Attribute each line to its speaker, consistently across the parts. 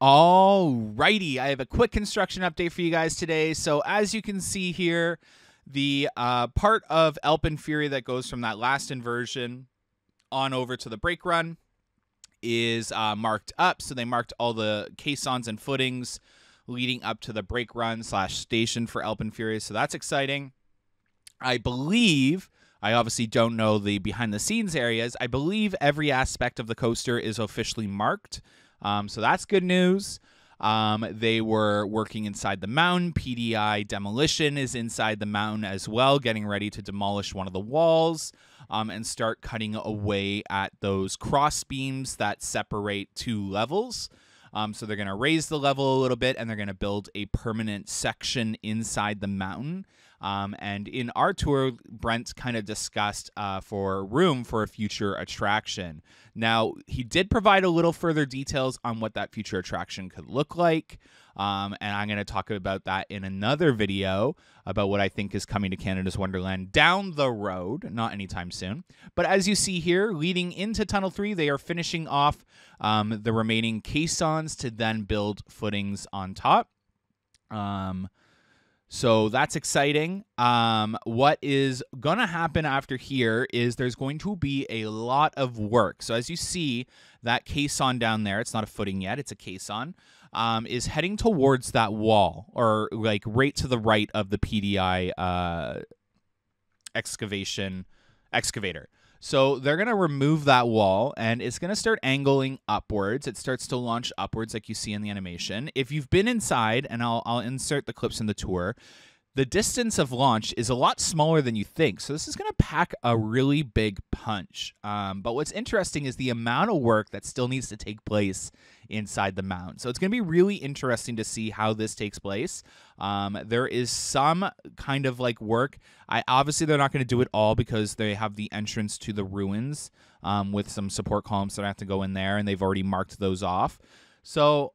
Speaker 1: Alrighty, I have a quick construction update for you guys today. So as you can see here, the uh, part of AlpenFury that goes from that last inversion on over to the brake run is uh, marked up. So they marked all the caissons and footings leading up to the brake run slash station for AlpenFury. So that's exciting. I believe I obviously don't know the behind the scenes areas. I believe every aspect of the coaster is officially marked. Um, so that's good news. Um, they were working inside the mountain. PDI demolition is inside the mountain as well, getting ready to demolish one of the walls um, and start cutting away at those cross beams that separate two levels. Um, so they're going to raise the level a little bit and they're going to build a permanent section inside the mountain. Um, and in our tour, Brent kind of discussed uh, for room for a future attraction. Now, he did provide a little further details on what that future attraction could look like. Um, and I'm going to talk about that in another video about what I think is coming to Canada's Wonderland down the road, not anytime soon. But as you see here, leading into Tunnel 3, they are finishing off um, the remaining caissons to then build footings on top. Um, so that's exciting. Um, what is going to happen after here is there's going to be a lot of work. So as you see, that caisson down there, it's not a footing yet, it's a caisson, um, is heading towards that wall or like right to the right of the PDI uh, excavation excavator. So they're going to remove that wall and it's going to start angling upwards. It starts to launch upwards like you see in the animation. If you've been inside, and I'll, I'll insert the clips in the tour, the distance of launch is a lot smaller than you think. So this is going to pack a really big punch. Um, but what's interesting is the amount of work that still needs to take place inside the mound. So it's going to be really interesting to see how this takes place. Um, there is some kind of like work. I obviously they're not going to do it all because they have the entrance to the ruins um, with some support columns that have to go in there, and they've already marked those off. So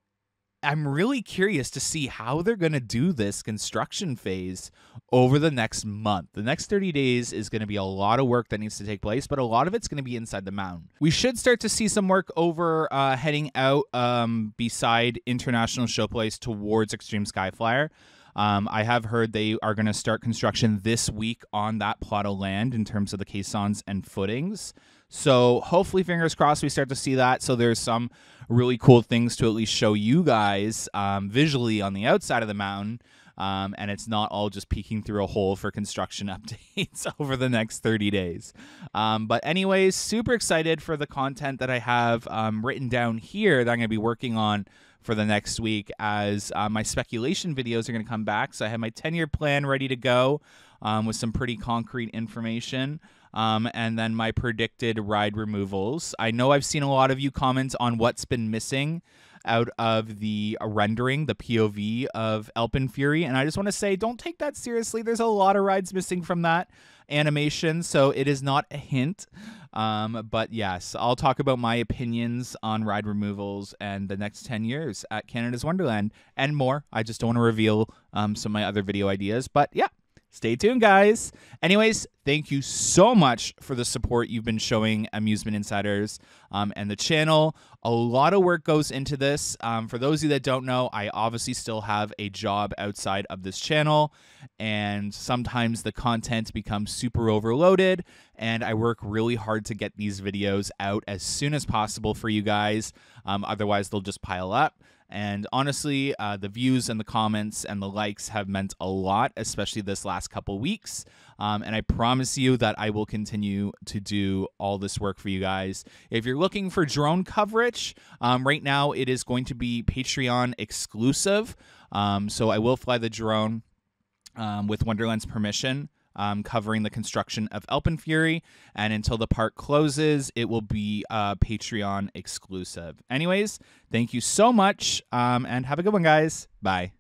Speaker 1: I'm really curious to see how they're going to do this construction phase over the next month. The next 30 days is going to be a lot of work that needs to take place, but a lot of it's going to be inside the mountain. We should start to see some work over uh, heading out um, beside International Showplace towards Extreme Skyflyer. Um, I have heard they are going to start construction this week on that plot of land in terms of the caissons and footings. So hopefully, fingers crossed, we start to see that. So there's some really cool things to at least show you guys um, visually on the outside of the mountain. Um, and it's not all just peeking through a hole for construction updates over the next 30 days. Um, but, anyways, super excited for the content that I have um, written down here that I'm going to be working on for the next week as uh, my speculation videos are going to come back. So, I have my 10 year plan ready to go um, with some pretty concrete information um, and then my predicted ride removals. I know I've seen a lot of you comment on what's been missing out of the rendering, the POV of AlpenFury, and I just want to say, don't take that seriously. There's a lot of rides missing from that animation, so it is not a hint. Um, but yes, I'll talk about my opinions on ride removals and the next 10 years at Canada's Wonderland and more. I just don't want to reveal um, some of my other video ideas, but yeah, stay tuned, guys. Anyways, thank you so much for the support you've been showing Amusement Insiders um, and the channel. A lot of work goes into this. Um, for those of you that don't know, I obviously still have a job outside of this channel, and sometimes the content becomes super overloaded, and I work really hard to get these videos out as soon as possible for you guys. Um, otherwise, they'll just pile up. And honestly, uh, the views and the comments and the likes have meant a lot, especially this last couple weeks. Um, and I promise you that I will continue to do all this work for you guys. If you're looking for drone coverage, um, right now it is going to be Patreon exclusive. Um, so I will fly the drone um, with Wonderland's permission um, covering the construction of AlpenFury. And until the park closes, it will be uh, Patreon exclusive. Anyways, thank you so much um, and have a good one, guys. Bye.